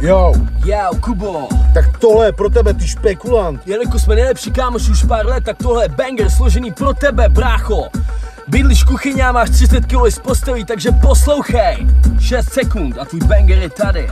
Jo, Jau, Kubo. tak tohle je pro tebe, ty špekulant. Jelikož jsme nejlepší kámoši už pár let, tak tohle je banger složený pro tebe, brácho. Bydlíš v kuchyni a máš 30 kg z postelí, takže poslouchej. 6 sekund a tvůj banger je tady.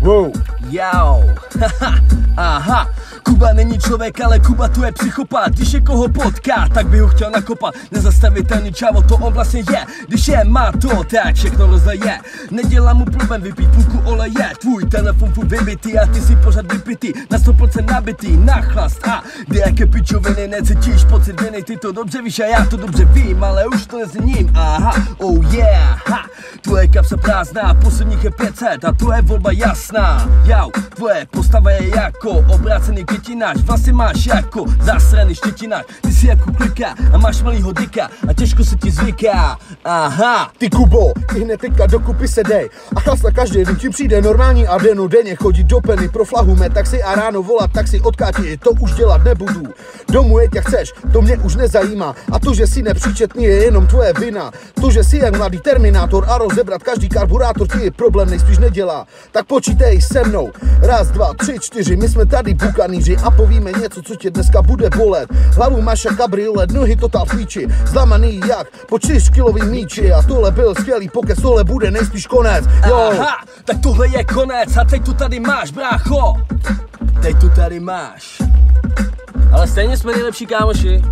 Wow, Jau, haha, aha. Kuba není člověk, ale Kuba tu je psychopat Když je koho potká, tak by ho chtěl nakopat Nezastavitelný čavo, to on vlastně je Když je má to, tak všechno rozleje Nedělá mu problém vypít půlku oleje Tvůj telefon furt vybitý a ty si pořád vypitý. Na 100% nabitý, na chlast a Kdy jaké pičoviny necítíš pocit viny Ty to dobře víš a já to dobře vím, ale už to nezním Aha, oh yeah, ha Tvoje kapsa prázdná, posledních je 500 a tvoje volba jasná. Jau, tvoje postava je jako obrácený květináč Vlasy máš jako zasraný štětináč Jsi jako klika a máš malýho dika a těžko se ti zvyká Aha, ty Kubo, ty hned teďka dokupy se dej. A chlas na každý den ti přijde normální a denu denně chodit do peny pro flahu mé taxi a ráno volat taxi od Kati, to už dělat nebudu. Domů je tě chceš, to mě už nezajímá. A to, že jsi nepříčetný, je jenom tvoje vina. To, že jsi jak mladý terminátor a rozebrat každý karburátor ti problém nejspíš nedělá. Tak počítej se mnou. Raz, dva, tři, čtyři, my jsme tady bukaníři a povíme něco, co tě dneska bude bolet. Hlavu máš jak kabriolet, nohy v píči, zlamaný jak po čtyřkilový míči. A tohle byl skvělý pokec, tohle bude nejspíš konec. Jo, aha, tak tohle je konec. A teď tu tady máš, brácho. Teď tu tady máš. Ale stejně jsme nejlepší kámoši